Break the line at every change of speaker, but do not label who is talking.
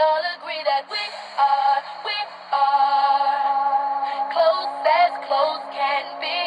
all agree that we are, we are close as close can be.